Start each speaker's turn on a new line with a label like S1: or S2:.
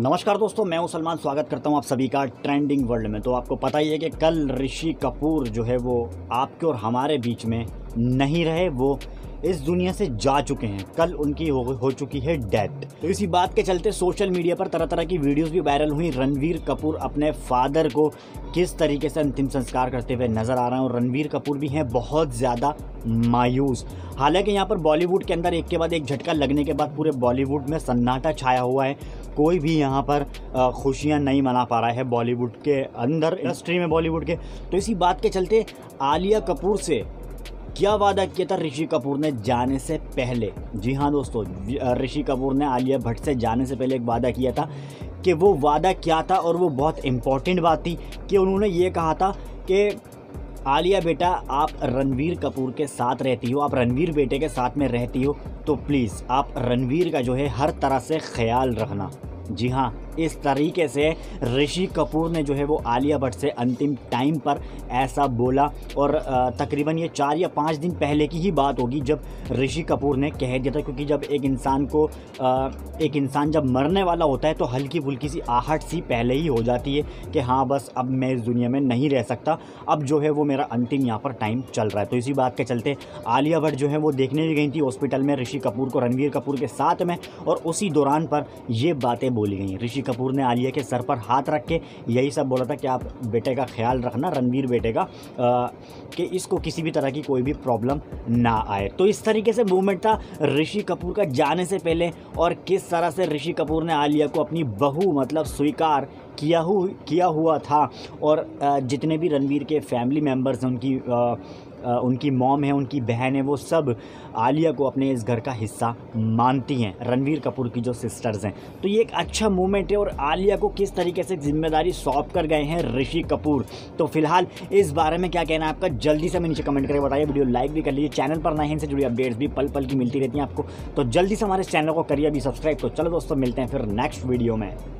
S1: नमस्कार दोस्तों, मैं हूँ सलमान, स्वागत करता हूँ आप सभी का ट्रेंडिंग वर्ल्ड में। तो आपको पता ही है कि कल ऋषि कपूर जो है वो आपके और हमारे बीच में नहीं रहे वो इस दुनिया से जा चुके हैं। कल उनकी हो, हो चुकी है डेथ। तो इसी बात के चलते सोशल मीडिया पर तरह तरह की वीडियोस भी वायरल हुई। रणवीर कपूर अपने फादर को किस तरीके से अंतिम संस्कार करते हुए नज़र आ रहे हैं और रणवीर कपूर भी हैं बहुत ज़्यादा मायूस। हालाँकि यहाँ पर बॉलीवुड के अंदर एक के बाद एक झटका लगने के बाद पूरे बॉलीवुड में सन्नाटा छाया हुआ है। कोई भी यहाँ पर खुशियाँ नहीं मना पा रहा है बॉलीवुड के अंदर इंडस्ट्री में बॉलीवुड के। तो इसी बात के चलते आलिया कपूर से क्या वादा किया था ऋषि कपूर ने जाने से पहले? जी हाँ दोस्तों ऋषि कपूर ने आलिया भट्ट से जाने से पहले एक वादा किया था कि वो वादा क्या था और वो बहुत इंपॉर्टेंट बात थी कि उन्होंने ये कहा था कि, आलिया बेटा, आप रणवीर कपूर के साथ रहती हो, आप रणवीर बेटे के साथ में रहती हो तो प्लीज़ आप रणवीर का जो है हर तरह से ख्याल रखना। जी हाँ इस तरीके से ऋषि कपूर ने जो है वो आलिया भट्ट से अंतिम टाइम पर ऐसा बोला और तकरीबन ये चार या पाँच दिन पहले की ही बात होगी जब ऋषि कपूर ने कह दिया था, क्योंकि जब एक इंसान को एक इंसान जब मरने वाला होता है तो हल्की फुल्की सी आहट सी पहले ही हो जाती है कि हाँ बस अब मैं इस दुनिया में नहीं रह सकता, अब जो है वो मेरा अंतिम यहाँ पर टाइम चल रहा है। तो इसी बात के चलते आलिया भट्ट जो है वो देखने भी गई थी हॉस्पिटल में ऋषि कपूर को, रणवीर कपूर के साथ में और उसी दौरान पर ये बातें बोली गई। ऋषि कपूर ने आलिया के सर पर हाथ रख के यही सब बोला था कि आप बेटे का ख्याल रखना, रणवीर बेटे का कि इसको किसी भी तरह की कोई भी प्रॉब्लम ना आए। तो इस तरीके से मूवमेंट था ऋषि कपूर का जाने से पहले और किस तरह से ऋषि कपूर ने आलिया को अपनी बहू मतलब स्वीकार किया हु, किया हुआ था और जितने भी रणवीर के फैमिली मेंबर्स हैं, उनकी उनकी मॉम है, उनकी बहन है, वो सब आलिया को अपने इस घर का हिस्सा मानती हैं, रणवीर कपूर की जो सिस्टर्स हैं। तो ये एक अच्छा मूवमेंट है और आलिया को किस तरीके से ज़िम्मेदारी सौंप कर गए हैं ऋषि कपूर। तो फ़िलहाल इस बारे में क्या कहना है आपका? जल्दी से मैं नीचे कमेंट करके बताइए वीडियो लाइक भी कर लीजिए चैनल पर नए से जुड़ी अपडेट्स भी पल पल की मिलती रहती हैं आपको। तो जल्दी से हमारे चैनल को करिए अभी सब्सक्राइब तो चलो दोस्तों, मिलते हैं फिर नेक्स्ट वीडियो में।